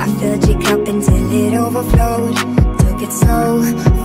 I filled your cup until it overflowed Took it to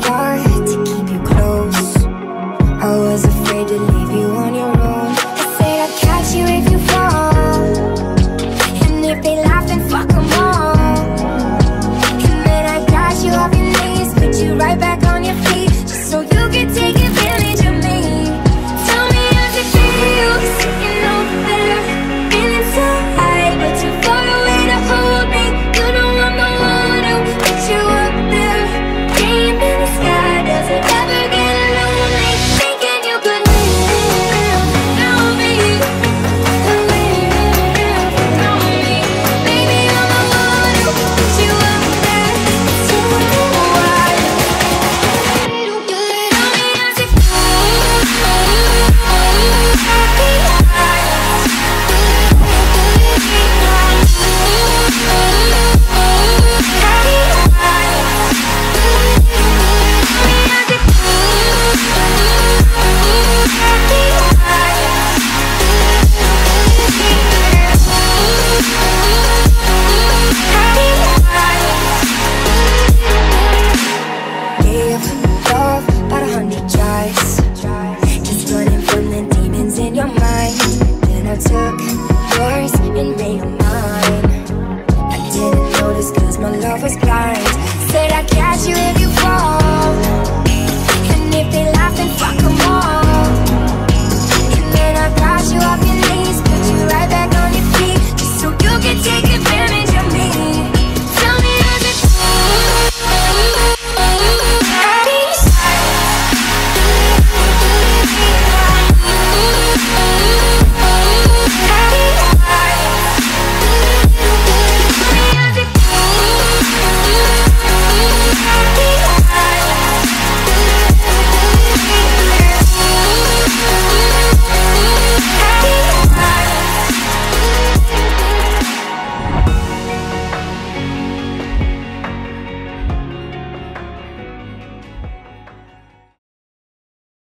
love is blind.